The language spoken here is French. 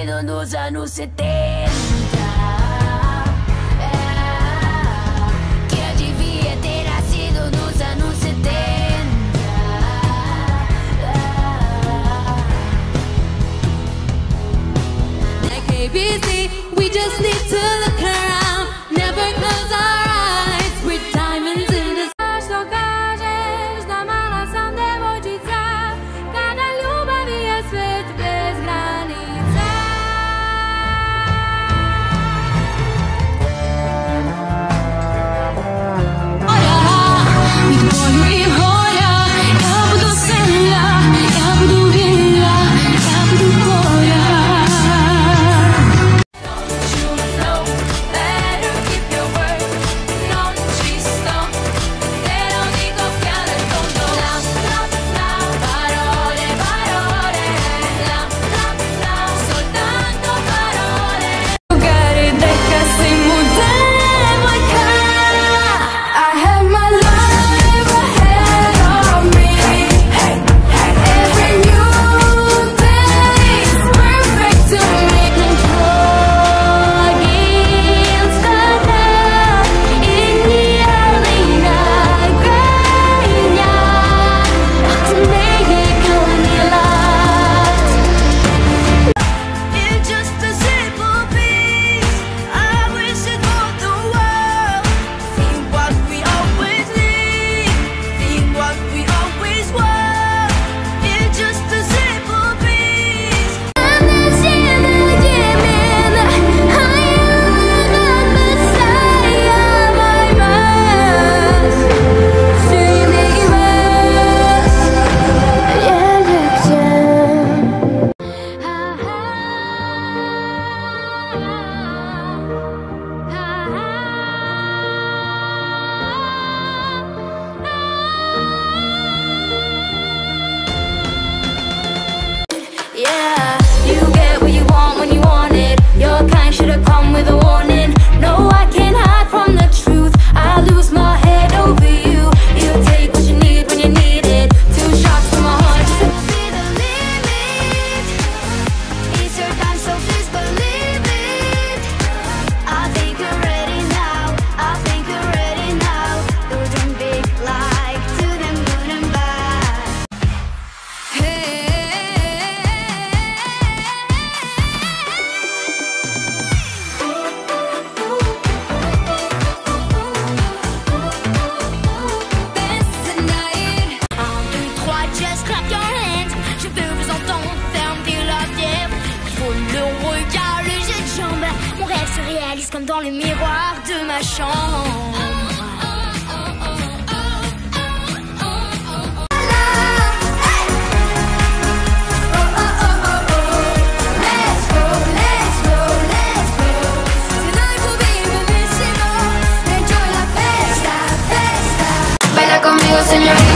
É, nascido nos anos 70. É. busy, we just need to look around. Never close our dans le miroir de ma chambre. señorita.